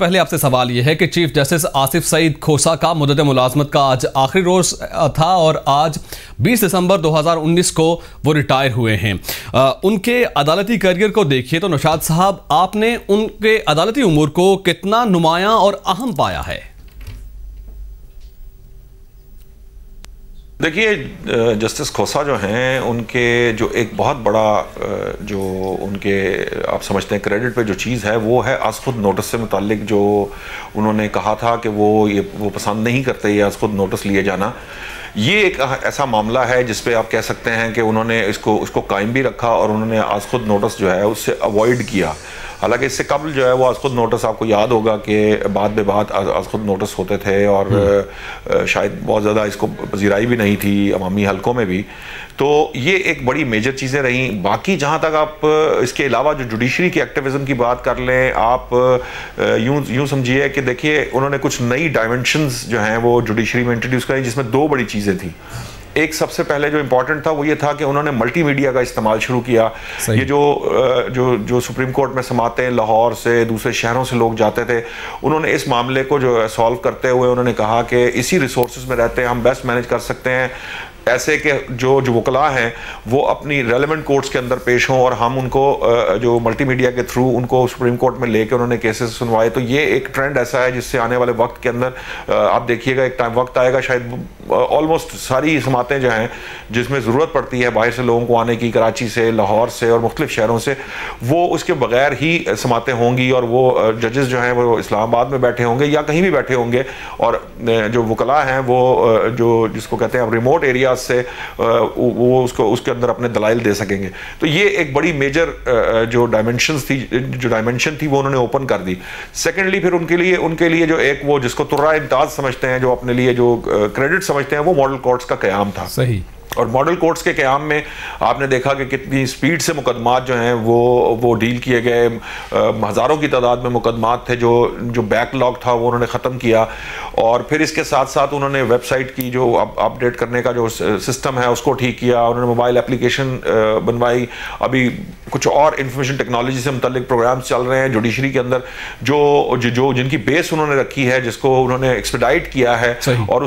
پہلے آپ سے سوال یہ ہے کہ چیف جسٹس آصف سعید کھوسا کا مدت ملازمت کا آج آخری روز تھا اور آج بیس دسمبر دو ہزار انیس کو وہ ریٹائر ہوئے ہیں۔ ان کے عدالتی کریئر کو دیکھیے تو نشاد صاحب، آپ نے ان کے عدالتی امور کو کتنا نمایاں اور اہم پایا ہے؟ دیکھیے جسٹس کھوسا جو ہیں، ان کے جو ایک بہت بڑا جو ان کے، آپ سمجھتے ہیں، کریڈٹ پہ جو چیز ہے، وہ ہے از خود نوٹس سے متعلق جو انہوں نے کہا تھا کہ وہ یہ، وہ پسند نہیں کرتے یہ از خود نوٹس لیے جانا۔ یہ ایک ایسا معاملہ ہے جس پہ آپ کہہ سکتے ہیں کہ انہوں نے اس کو اس کو قائم بھی رکھا اور انہوں نے آج خود نوٹس جو ہے اس سے اوائڈ کیا۔ حالانکہ اس سے قبل جو ہے وہ آج خود نوٹس آپ کو یاد ہوگا کہ بعد بے بعد آج خود نوٹس ہوتے تھے اور شاید بہت زیادہ اس کو پذیرائی بھی نہیں تھی عوامی حلقوں میں بھی۔ تو یہ ایک بڑی میجر چیزیں رہیں۔ باقی جہاں تک آپ اس کے علاوہ جو جوڈیشری کی ایکٹیویزم کی بات کر لیں آپ یوں یوں سمجھیے کہ دیکھیے انہوں نے کچھ نئی ڈائمنشنز جو ہیں وہ جوڈیشری میں انٹروڈیوس کریں جس میں دو بڑی چیزیں تھیں۔ ایک سب سے پہلے جو امپورٹنٹ تھا وہ یہ تھا کہ انہوں نے ملٹی میڈیا کا استعمال شروع کیا۔ یہ جو جو جو سپریم کورٹ میں سماتے لاہور سے دوسرے شہروں سے لوگ جاتے تھے انہوں نے اس معاملے کو جو سالو کرتے ہوئے انہوں نے کہا کہ اسی ریسورسز میں رہتے ہیں ہم بیسٹ مینج کر سکتے ہیں۔ ایسے کہ جو جو وکلا ہیں، وہ اپنی ریلیونٹ کورٹس کے اندر پیش ہوں اور ہم ان کو جو ملٹی میڈیا کے تھرو ان کو سپریم کورٹ میں لے کے انہوں نے کیسز سنوائے۔ تو یہ ایک ٹرینڈ ایسا ہے جس سے آنے والے وقت کے اندر آپ دیکھیے گا، ایک ٹائم وقت آئے گا، شاید آلموسٹ ساری سماعتیں جو ہیں، جس میں ضرورت پڑتی ہے باہر سے لوگوں کو آنے کی، کراچی سے، لاہور سے اور مختلف شہروں سے، وہ اس کے بغیر ہی سماعتیں ہوں گی اور وہ ججز جو ہیں، وہ اسلام آباد میں بیٹھے ہوں گے یا کہیں بھی بیٹھے ہوں گے۔ اور جو وکلا ہیں، وہ جو جس کو کہتے ہیں ریموٹ ایریا لحاظ سے وہ اس کو، اس کے اندر اپنے دلائل دے سکیں گے۔ تو یہ ایک بڑی میجر جو ڈائمنشنز تھی، جو ڈائمنشن تھی وہ انہوں نے اوپن کر دی۔ سیکنڈلی پھر ان کے لیے، ان کے لیے جو ایک وہ جس کو ترا امتاز سمجھتے ہیں، جو اپنے لیے جو کریڈٹ سمجھتے ہیں، وہ ماڈل کورٹس کا قیام تھا۔ صحیح۔ اور ماڈل کورٹس کے قیام میں آپ نے دیکھا کہ کتنی سپیڈ سے مقدمات جو ہیں وہ وہ ڈیل کیے گئے۔ ہزاروں کی تعداد میں مقدمات تھے جو جو بیک لاگ تھا وہ انہوں نے ختم کیا۔ اور پھر اس کے ساتھ ساتھ انہوں نے ویب سائٹ کی جو اپ ڈیٹ کرنے کا جو سسٹم ہے اس کو ٹھیک کیا۔ انہوں نے موبائل اپلیکیشن بنوائی۔ ابھی کچھ اور انفارمیشن ٹیکنالوجی سے متعلق پروگرامز چل رہے ہیں جوڈیشری کے اندر جو جو جن کی بیس انہوں نے رکھی ہے جس کو انہوں نے ایکسپیڈائٹ کیا ہے۔ اور